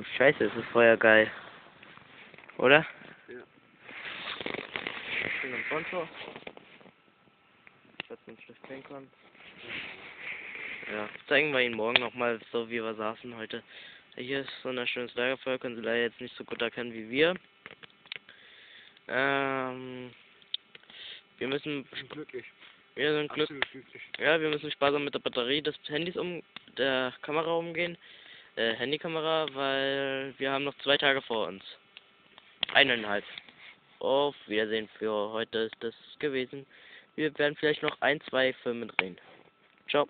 Oh, scheiße, ist das Feuer geil. Oder? Ja. Schön am Konto. Dass man schlecht sehen kann. Ja, zeigen wir Ihnen morgen nochmal, so wie wir saßen heute. Hier ist so ein schönes Lagerfeuer, können Sie leider jetzt nicht so gut erkennen wie wir. Ähm, wir müssen, Ich bin glücklich. wir sind glücklich. Ja, wir müssen sparsam mit der Batterie des Handys um, der Kamera umgehen, äh, Handykamera, weil wir haben noch zwei Tage vor uns. Eineinhalb. Auf Wiedersehen für heute ist das gewesen. Wir werden vielleicht noch ein, zwei Filme drehen. Ciao.